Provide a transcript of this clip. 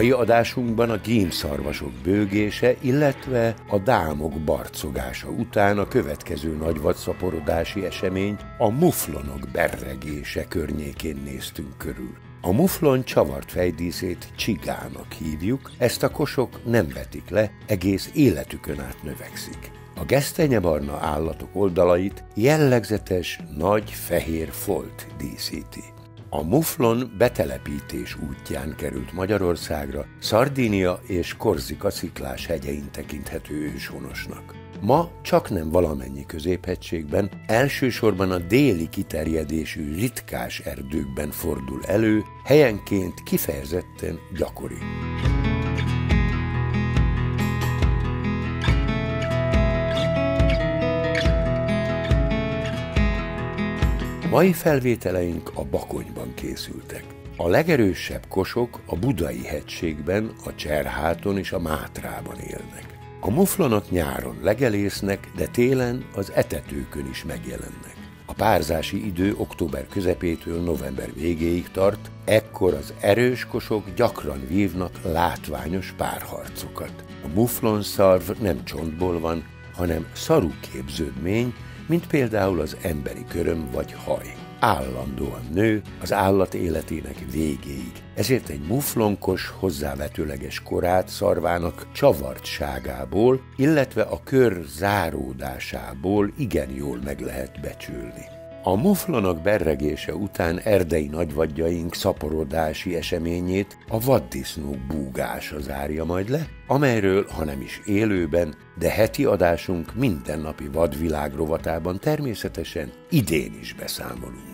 Mai adásunkban a gímszarvasok bőgése, illetve a dámok barcogása után a következő nagy vadszaporodási esemény, a muflonok berregése környékén néztünk körül. A muflon csavart fejdíszét csigának hívjuk, ezt a kosok nem vetik le, egész életükön át növekszik. A gesztenyebarna állatok oldalait jellegzetes nagy fehér folt díszíti. A muflon betelepítés útján került Magyarországra, Szardínia és Korzika sziklás hegyein tekinthető őshonosnak. Ma csak nem valamennyi középhegységben, elsősorban a déli kiterjedésű ritkás erdőkben fordul elő, helyenként kifejezetten gyakori. Mai felvételeink a Bakonyban készültek. A legerősebb kosok a Budai hegységben, a Cserháton és a Mátrában élnek. A muflonok nyáron legelésznek, de télen az etetőkön is megjelennek. A párzási idő október közepétől november végéig tart, ekkor az erős kosok gyakran vívnak látványos párharcokat. A muflon szarv nem csontból van, hanem szaruképződmény, mint például az emberi köröm vagy haj. Állandóan nő az állat életének végéig. Ezért egy muflonkos hozzávetőleges korát szarvának csavartságából, illetve a kör záródásából igen jól meg lehet becsülni. A muflonok berregése után erdei nagyvadjaink szaporodási eseményét a vaddisznók búgása zárja majd le, amelyről, ha nem is élőben, de heti adásunk mindennapi vadvilág rovatában természetesen idén is beszámolunk.